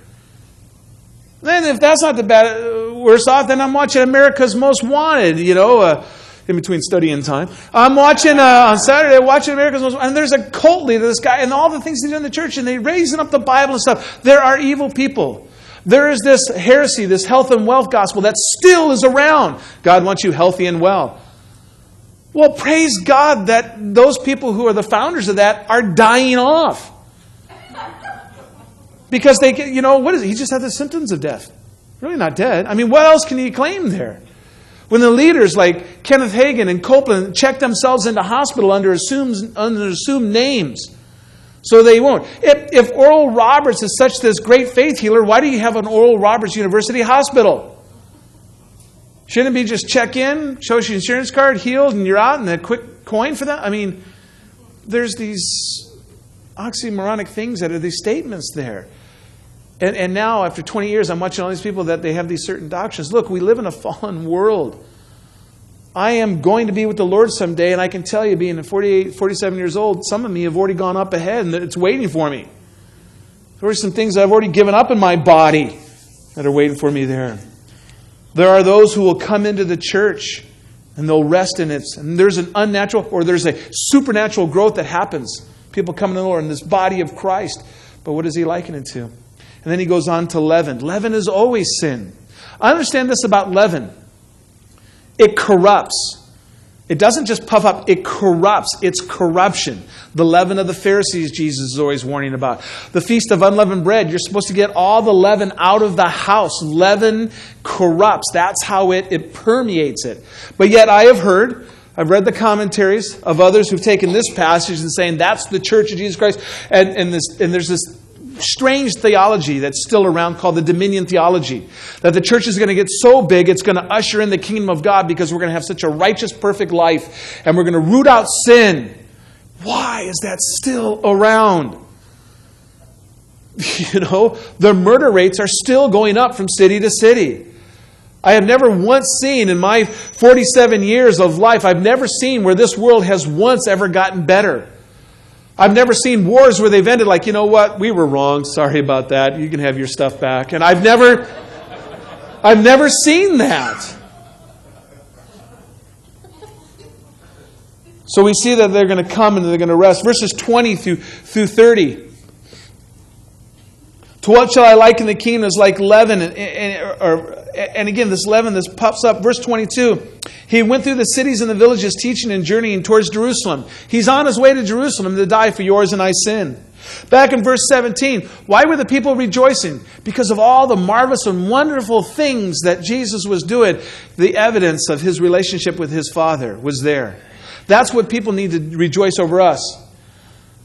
Then, if that's not the bad, uh, worse off, then I'm watching America's Most Wanted. You know, uh, in between study and time. I'm watching uh, on Saturday, watching America's Most, and there's a cult leader, this guy, and all the things they do in the church, and they raising up the Bible and stuff. There are evil people. There is this heresy, this health and wealth gospel that still is around. God wants you healthy and well. Well, praise God that those people who are the founders of that are dying off. Because they, you know, what is it? He just had the symptoms of death. Really not dead. I mean, what else can he claim there? When the leaders like Kenneth Hagin and Copeland check themselves into hospital under assumed, under assumed names, so they won't. If, if Oral Roberts is such this great faith healer, why do you have an Oral Roberts University hospital? Shouldn't it be just check in, show your insurance card, healed, and you're out, and a quick coin for that? I mean, there's these oxymoronic things that are these statements there. And, and now, after 20 years, I'm watching all these people that they have these certain doctrines. Look, we live in a fallen world. I am going to be with the Lord someday, and I can tell you, being 48, 47 years old, some of me have already gone up ahead, and it's waiting for me. There are some things I've already given up in my body that are waiting for me there. There are those who will come into the church and they'll rest in it. And there's an unnatural or there's a supernatural growth that happens. People come to the Lord in this body of Christ. But what does he liken it to? And then he goes on to leaven. Leaven is always sin. I understand this about leaven it corrupts. It doesn't just puff up, it corrupts. It's corruption. The leaven of the Pharisees, Jesus is always warning about. The feast of unleavened bread, you're supposed to get all the leaven out of the house. Leaven corrupts. That's how it, it permeates it. But yet, I have heard, I've read the commentaries of others who've taken this passage and saying that's the church of Jesus Christ. And, and, this, and there's this strange theology that's still around called the dominion theology. That the church is going to get so big, it's going to usher in the kingdom of God because we're going to have such a righteous, perfect life and we're going to root out sin. Why is that still around? You know, the murder rates are still going up from city to city. I have never once seen in my 47 years of life, I've never seen where this world has once ever gotten better. I've never seen wars where they've ended like, you know what, we were wrong. Sorry about that. You can have your stuff back. And I've never, I've never seen that. So we see that they're going to come and they're going to rest. Verses 20 through, through 30. To what shall I liken the kingdom is like leaven, and, and, or, and again, this leaven, this puffs up. Verse 22. He went through the cities and the villages, teaching and journeying towards Jerusalem. He's on his way to Jerusalem to die for yours and I sin. Back in verse 17, why were the people rejoicing? Because of all the marvelous and wonderful things that Jesus was doing. The evidence of his relationship with his Father was there. That's what people need to rejoice over us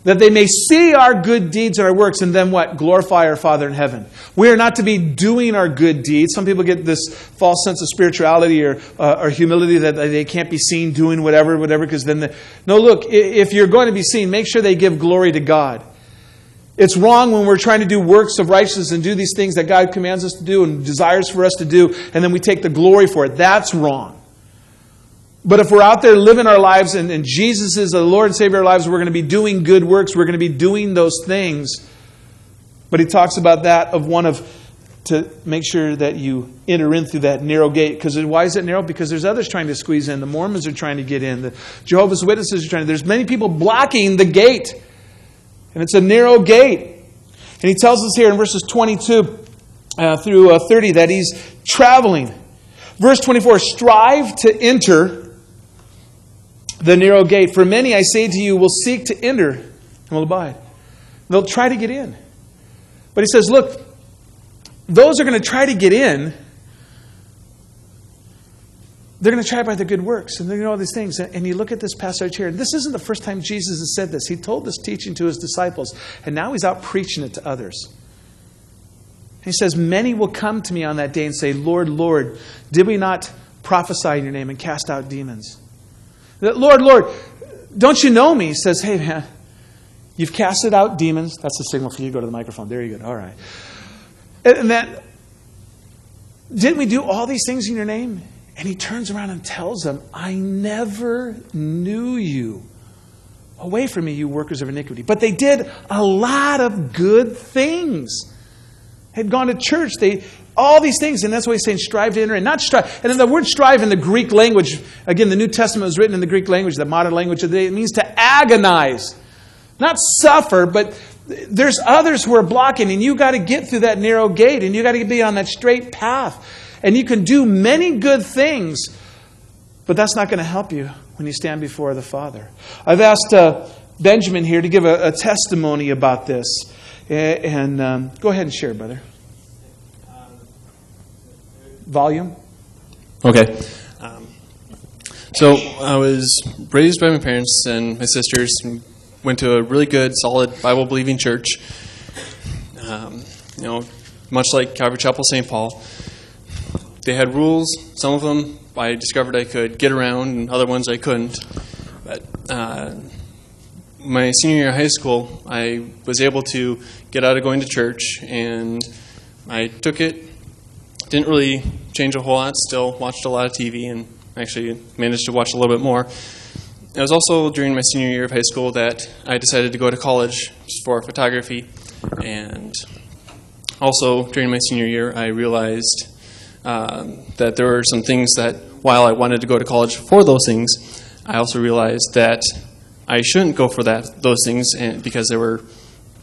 that they may see our good deeds and our works, and then what? Glorify our Father in heaven. We are not to be doing our good deeds. Some people get this false sense of spirituality or, uh, or humility that they can't be seen doing whatever, whatever, because then. The, no, look, if you're going to be seen, make sure they give glory to God. It's wrong when we're trying to do works of righteousness and do these things that God commands us to do and desires for us to do, and then we take the glory for it. That's wrong. But if we're out there living our lives and, and Jesus is the Lord and Savior of our lives, we're going to be doing good works. We're going to be doing those things. But he talks about that of one of to make sure that you enter in through that narrow gate. Because why is it narrow? Because there's others trying to squeeze in. The Mormons are trying to get in. The Jehovah's Witnesses are trying. To, there's many people blocking the gate, and it's a narrow gate. And he tells us here in verses 22 uh, through uh, 30 that he's traveling. Verse 24: Strive to enter the narrow gate. For many, I say to you, will seek to enter and will abide. They'll try to get in. But he says, look, those are going to try to get in. They're going to try by the good works and they're going to do all these things. And you look at this passage here, and this isn't the first time Jesus has said this. He told this teaching to his disciples, and now he's out preaching it to others. He says, Many will come to me on that day and say, Lord, Lord, did we not prophesy in your name and cast out demons? Lord, Lord, don't you know me? He says, Hey, man, you've casted out demons. That's the signal for you to go to the microphone. There you go. All right. And that, didn't we do all these things in your name? And he turns around and tells them, I never knew you. Away from me, you workers of iniquity. But they did a lot of good things. They'd gone to church. They all these things, and that's why he's saying strive to enter in. Not strive. And then the word strive in the Greek language, again, the New Testament was written in the Greek language, the modern language of the day. It means to agonize. Not suffer, but there's others who are blocking, and you got to get through that narrow gate, and you got to be on that straight path. And you can do many good things, but that's not going to help you when you stand before the Father. I've asked uh, Benjamin here to give a, a testimony about this. And um, go ahead and share, brother volume? Okay. Um, so I was raised by my parents and my sisters. And went to a really good, solid Bible believing church. Um, you know, much like Calvary Chapel St. Paul. They had rules. Some of them I discovered I could get around, and other ones I couldn't. But uh, my senior year of high school, I was able to get out of going to church, and I took it didn't really change a whole lot. Still watched a lot of TV and actually managed to watch a little bit more. It was also during my senior year of high school that I decided to go to college for photography. And also during my senior year, I realized um, that there were some things that, while I wanted to go to college for those things, I also realized that I shouldn't go for that those things and, because they were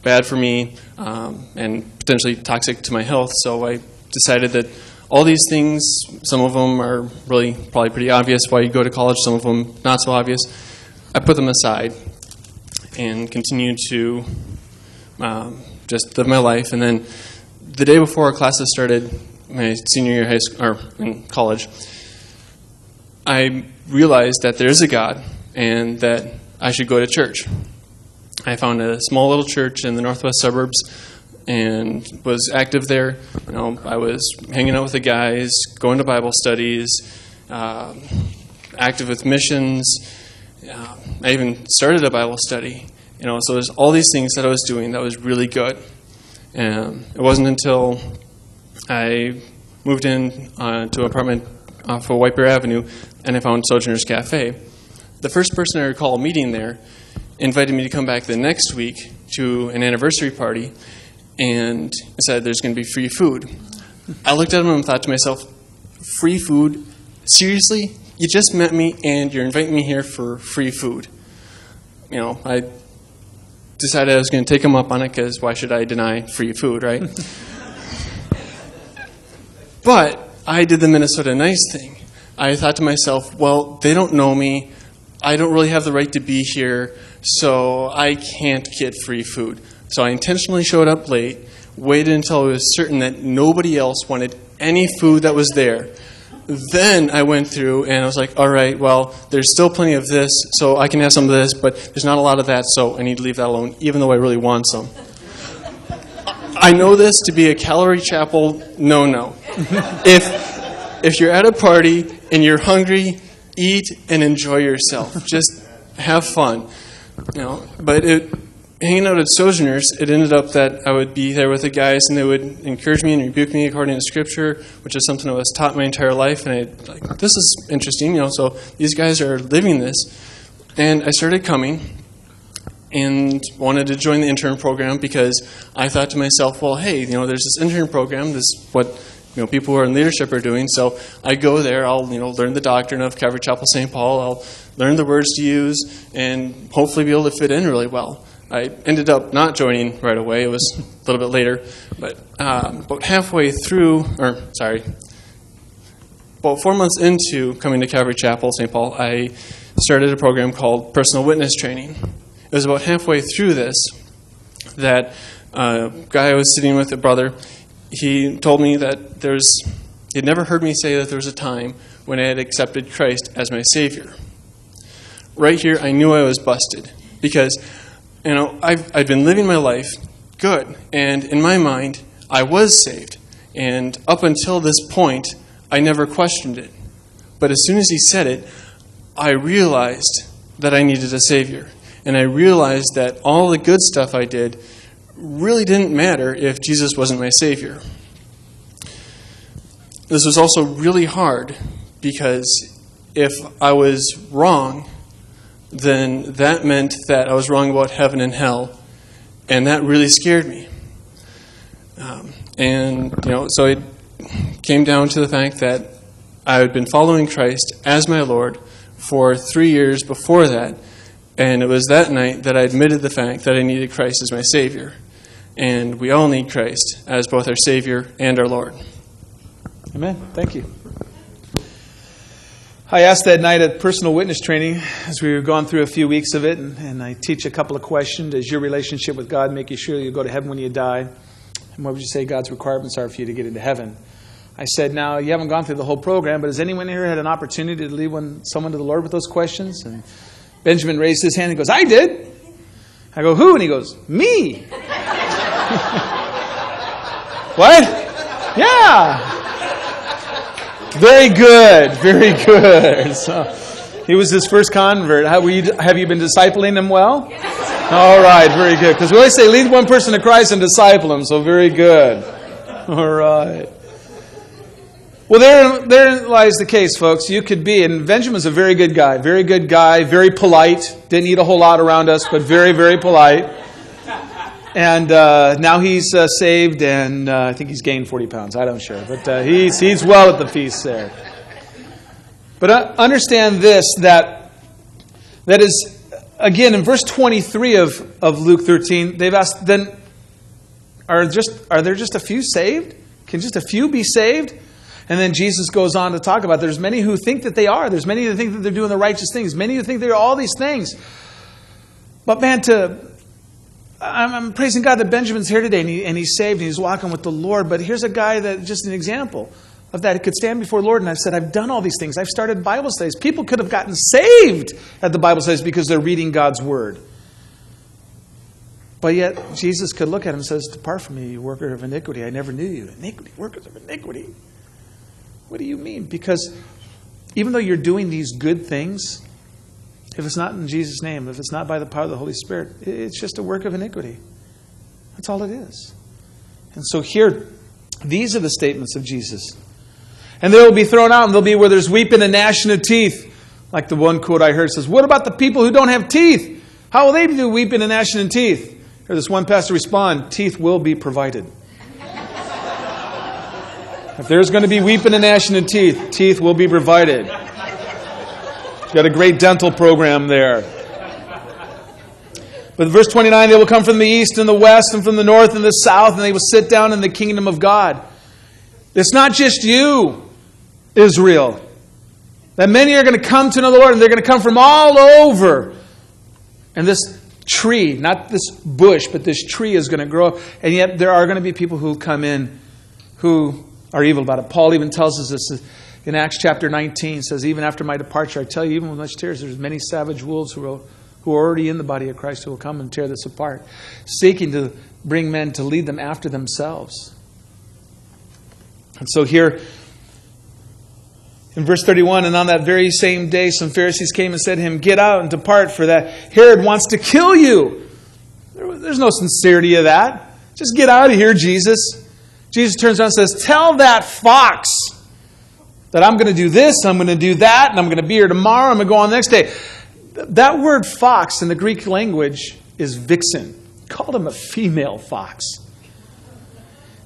bad for me um, and potentially toxic to my health. So I decided that all these things, some of them are really probably pretty obvious why you go to college, some of them not so obvious. I put them aside and continued to um, just live my life. And then the day before classes started, my senior year high school, or in college, I realized that there is a God and that I should go to church. I found a small little church in the northwest suburbs and was active there. You know, I was hanging out with the guys, going to Bible studies, uh, active with missions. Uh, I even started a Bible study. You know, so there's all these things that I was doing that was really good. And it wasn't until I moved in uh, to an apartment off of White Bear Avenue and I found Sojourner's Cafe. The first person I recall meeting there invited me to come back the next week to an anniversary party and said there's going to be free food. I looked at him and thought to myself, free food? Seriously? You just met me and you're inviting me here for free food. You know, I decided I was going to take him up on it because why should I deny free food, right? but I did the Minnesota nice thing. I thought to myself, well, they don't know me. I don't really have the right to be here, so I can't get free food. So I intentionally showed up late, waited until I was certain that nobody else wanted any food that was there. Then I went through and I was like, all right, well, there's still plenty of this, so I can have some of this, but there's not a lot of that, so I need to leave that alone, even though I really want some. I know this to be a Calvary Chapel no no. if, if you're at a party and you're hungry, eat and enjoy yourself. Just have fun. You know, but it, hanging out at Sojourners, it ended up that I would be there with the guys, and they would encourage me and rebuke me according to Scripture, which is something I was taught my entire life. And I like, this is interesting, you know. So these guys are living this, and I started coming and wanted to join the intern program because I thought to myself, well, hey, you know, there's this intern program. This is what you know people who are in leadership are doing. So I go there. I'll you know learn the doctrine of Calvary Chapel St. Paul. I'll learn the words to use and hopefully be able to fit in really well. I ended up not joining right away. It was a little bit later, but um, about halfway through, or sorry, about four months into coming to Calvary Chapel St. Paul, I started a program called Personal Witness Training. It was about halfway through this that a guy I was sitting with, a brother, he told me that there's, he'd never heard me say that there was a time when I had accepted Christ as my Savior. Right here, I knew I was busted because you know, I've, I've been living my life good, and in my mind, I was saved. And up until this point, I never questioned it. But as soon as he said it, I realized that I needed a Savior. And I realized that all the good stuff I did really didn't matter if Jesus wasn't my Savior. This was also really hard because if I was wrong, then that meant that I was wrong about heaven and hell, and that really scared me. Um, and you know, so it came down to the fact that I had been following Christ as my Lord for three years before that, and it was that night that I admitted the fact that I needed Christ as my Savior. And we all need Christ as both our Savior and our Lord. Amen. Thank you. I asked that night at personal witness training, as we were going through a few weeks of it, and, and I teach a couple of questions. Does your relationship with God make you sure you'll go to heaven when you die? And what would you say God's requirements are for you to get into heaven? I said, now, you haven't gone through the whole program, but has anyone here had an opportunity to lead one, someone to the Lord with those questions? And Benjamin raised his hand and goes, I did. I go, who? And he goes, me. what? Yeah. Very good, very good. So, he was his first convert. Have, you, have you been discipling him well? All right, very good. Because we always say lead one person to Christ and disciple him, so very good. All right. Well, there, there lies the case, folks. You could be, and Benjamin's a very good guy, very good guy, very polite. Didn't eat a whole lot around us, but very, very polite. And uh, now he's uh, saved, and uh, I think he's gained 40 pounds. I don't sure. But uh, he's, he's well at the feast there. But uh, understand this that, that is, again, in verse 23 of, of Luke 13, they've asked, then, are, just, are there just a few saved? Can just a few be saved? And then Jesus goes on to talk about there's many who think that they are. There's many who think that they're doing the righteous things. Many who think they're all these things. But man, to I'm, I'm, praising God that Benjamin's here today and, he, and he's saved and he's walking with the Lord. But here's a guy that, just an example of that, he could stand before the Lord and I've said, I've done all these things. I've started Bible studies. People could have gotten saved at the Bible studies because they're reading God's Word. But yet, Jesus could look at him and says, Depart from me, you worker of iniquity. I never knew you. Iniquity, workers of iniquity. What do you mean? Because even though you're doing these good things, if it's not in Jesus' name, if it's not by the power of the Holy Spirit, it's just a work of iniquity. That's all it is. And so here, these are the statements of Jesus. And they will be thrown out, and they'll be where there's weeping and gnashing of teeth. Like the one quote I heard says, What about the people who don't have teeth? How will they do weeping and gnashing of teeth? Hear this one pastor respond teeth will be provided. if there's going to be weeping and gnashing of teeth, teeth will be provided. Got a great dental program there. But verse 29 they will come from the east and the west and from the north and the south, and they will sit down in the kingdom of God. It's not just you, Israel. That many are going to come to know the Lord, and they're going to come from all over. And this tree, not this bush, but this tree is going to grow. And yet there are going to be people who come in who are evil about it. Paul even tells us this in Acts chapter 19. says, Even after my departure, I tell you, even with much tears, there's many savage wolves who, will, who are already in the body of Christ who will come and tear this apart, seeking to bring men to lead them after themselves. And so here, in verse 31, and on that very same day, some Pharisees came and said to him, Get out and depart, for that Herod wants to kill you. There's no sincerity of that. Just get out of here, Jesus. Jesus turns around and says, Tell that fox that I'm going to do this, I'm going to do that, and I'm going to be here tomorrow, I'm going to go on the next day. That word fox in the Greek language is vixen. Called him a female fox.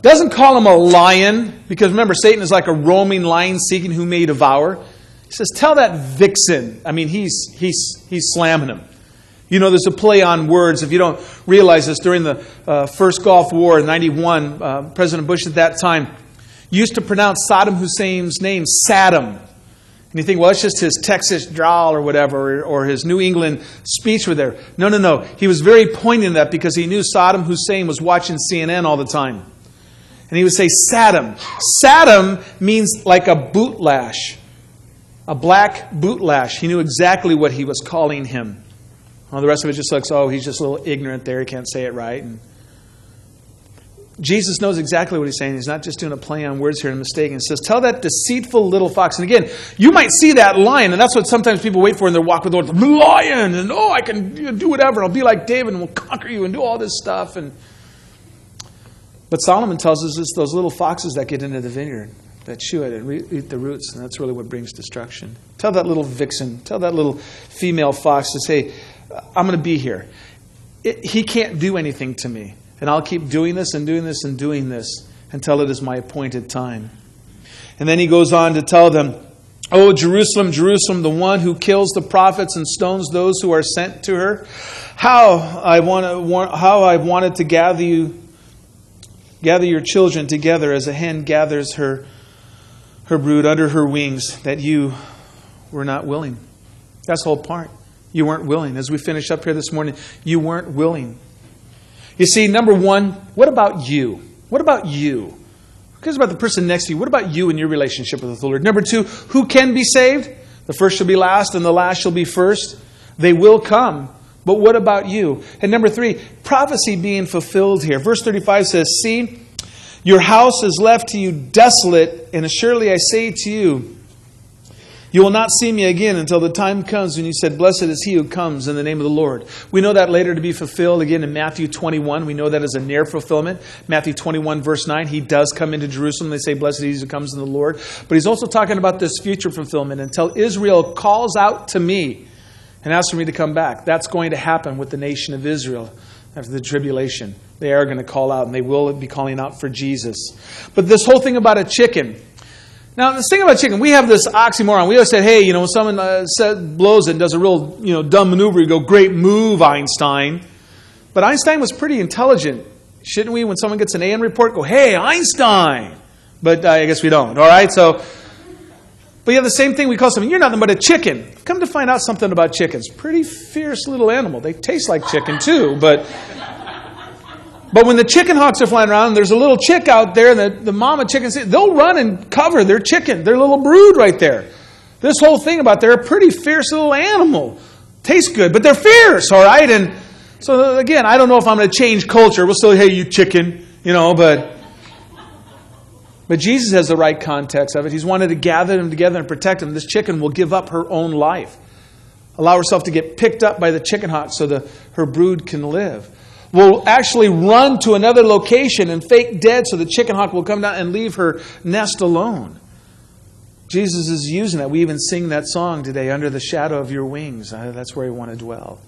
Doesn't call him a lion, because remember, Satan is like a roaming lion seeking who may devour. He says, Tell that vixen. I mean, he's, he's, he's slamming him. You know, there's a play on words. If you don't realize this, during the uh, first Gulf War in 91, uh, President Bush at that time used to pronounce Saddam Hussein's name Saddam. And you think, well, it's just his Texas drawl or whatever, or, or his New England speech with there. No, no, no. He was very poignant in that because he knew Saddam Hussein was watching CNN all the time. And he would say Saddam. Saddam means like a bootlash, a black bootlash. He knew exactly what he was calling him. Well, the rest of it just looks, oh, he's just a little ignorant there. He can't say it right. And Jesus knows exactly what he's saying. He's not just doing a play on words here and mistaking. He says, Tell that deceitful little fox. And again, you might see that lion, and that's what sometimes people wait for in their walk with the Lord. The lion, and oh, I can do whatever. I'll be like David, and we'll conquer you and do all this stuff. And but Solomon tells us it's those little foxes that get into the vineyard, that chew it and re- eat the roots, and that's really what brings destruction. Tell that little vixen, tell that little female fox to say, I'm going to be here. It, he can't do anything to me, and I'll keep doing this and doing this and doing this until it is my appointed time. And then he goes on to tell them, Oh, Jerusalem, Jerusalem, the one who kills the prophets and stones those who are sent to her. How I want, to, how I wanted to gather you Gather your children together as a hen gathers her, her brood under her wings, that you were not willing. That's the whole part. You weren't willing. As we finish up here this morning, you weren't willing. You see, number one, what about you? What about you? Who cares about the person next to you? What about you and your relationship with the Lord? Number two, who can be saved? The first shall be last, and the last shall be first. They will come. But what about you? And number three, prophecy being fulfilled here. Verse 35 says, See, your house is left to you desolate, and assuredly I say to you, you will not see me again until the time comes when you said, Blessed is he who comes in the name of the Lord. We know that later to be fulfilled again in Matthew 21. We know that as a near fulfillment. Matthew 21, verse 9, he does come into Jerusalem. They say, Blessed is he who comes in the Lord. But he's also talking about this future fulfillment until Israel calls out to me and asks for me to come back. That's going to happen with the nation of Israel after the tribulation. They are going to call out, and they will be calling out for Jesus. But this whole thing about a chicken. Now, this thing about chicken, we have this oxymoron. We always said, hey, you know, when someone uh, said, blows it and does a real, you know, dumb maneuver, you go, great move, Einstein. But Einstein was pretty intelligent. Shouldn't we, when someone gets an A in report, go, hey, Einstein? But uh, I guess we don't. All right, so but you have the same thing we call something, you're nothing but a chicken. Come to find out something about chickens. Pretty fierce little animal. They taste like chicken too, but but when the chicken hawks are flying around, there's a little chick out there, and the, the mama chickens, they'll run and cover their chicken, their little brood right there. This whole thing about they're a pretty fierce little animal. Tastes good, but they're fierce, all right? And so again, I don't know if I'm going to change culture. We'll still, hey, you chicken, you know, but but Jesus has the right context of it. He's wanted to gather them together and protect them. This chicken will give up her own life, allow herself to get picked up by the chicken hawk so that her brood can live. Will actually run to another location and fake dead so the chicken hawk will come down and leave her nest alone. Jesus is using that. We even sing that song today, Under the Shadow of Your Wings. Uh, that's where I want to dwell.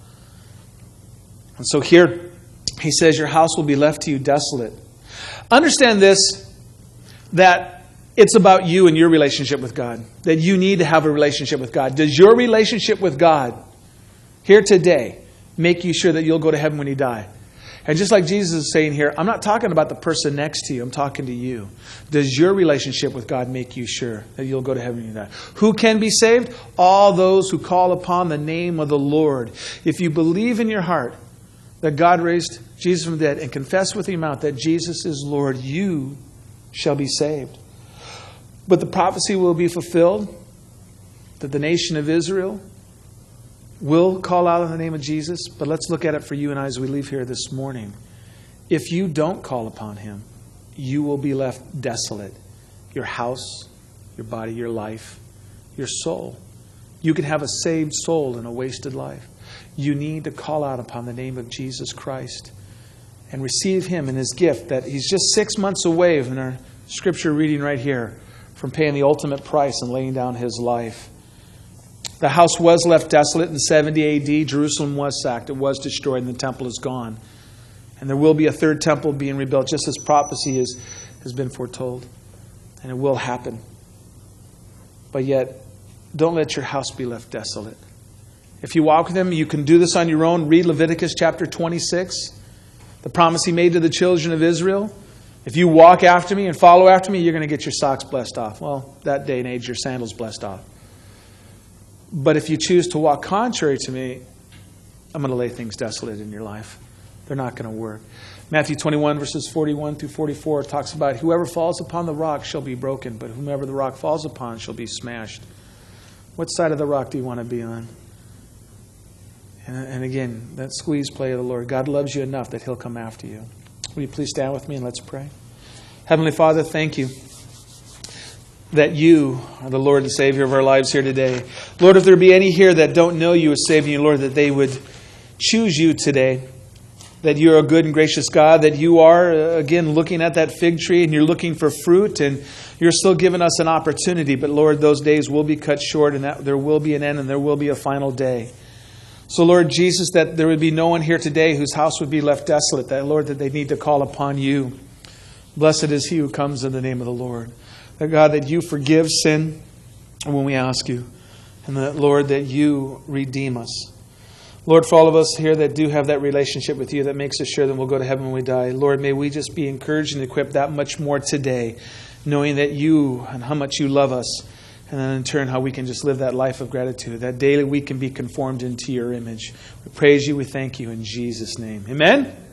And so here he says, Your house will be left to you desolate. Understand this that it's about you and your relationship with God, that you need to have a relationship with God. Does your relationship with God here today make you sure that you'll go to heaven when you die? And just like Jesus is saying here, I'm not talking about the person next to you, I'm talking to you. Does your relationship with God make you sure that you'll go to heaven you die? Who can be saved? All those who call upon the name of the Lord. If you believe in your heart that God raised Jesus from the dead and confess with your mouth that Jesus is Lord, you shall be saved. But the prophecy will be fulfilled that the nation of Israel will call out in the name of Jesus. But let's look at it for you and I as we leave here this morning. If you don't call upon him, you will be left desolate. Your house, your body, your life, your soul. You can have a saved soul in a wasted life. You need to call out upon the name of Jesus Christ and receive him in his gift that he's just six months away in our scripture reading right here from paying the ultimate price and laying down his life. The house was left desolate in 70 AD. Jerusalem was sacked. It was destroyed, and the temple is gone. And there will be a third temple being rebuilt, just as prophecy is, has been foretold. And it will happen. But yet, don't let your house be left desolate. If you walk with him, you can do this on your own. Read Leviticus chapter 26, the promise he made to the children of Israel. If you walk after me and follow after me, you're going to get your socks blessed off. Well, that day and age, your sandals blessed off. But if you choose to walk contrary to me, I'm going to lay things desolate in your life. They're not going to work. Matthew 21, verses 41 through 44 talks about whoever falls upon the rock shall be broken, but whomever the rock falls upon shall be smashed. What side of the rock do you want to be on? And, again, that squeeze play of the Lord. God loves you enough that He'll come after you. Will you please stand with me and let's pray? Heavenly Father, thank you that you are the Lord and Savior of our lives here today. Lord, if there be any here that don't know you as Savior, you, Lord, that they would choose you today. That you're a good and gracious God, that you are, uh, again, looking at that fig tree and you're looking for fruit and you're still giving us an opportunity. But Lord, those days will be cut short and that there will be an end and there will be a final day. So, Lord Jesus, that there would be no one here today whose house would be left desolate, that, Lord, that they need to call upon you. Blessed is he who comes in the name of the Lord. That, God, that you forgive sin when we ask you, and that, Lord, that you redeem us. Lord, for all of us here that do have that relationship with you that makes us sure that we'll go to heaven when we die, Lord, may we just be encouraged and equipped that much more today, knowing that you and how much you love us, and then in turn how we can just live that life of gratitude, that daily we can be conformed into your image. We praise you, we thank you in Jesus' name. Amen.